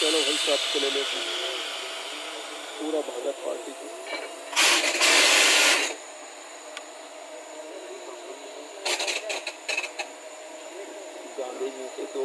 चलो भाई साहब को ले लेते पूरा भाजपा पार्टी को। गांधी जी के तो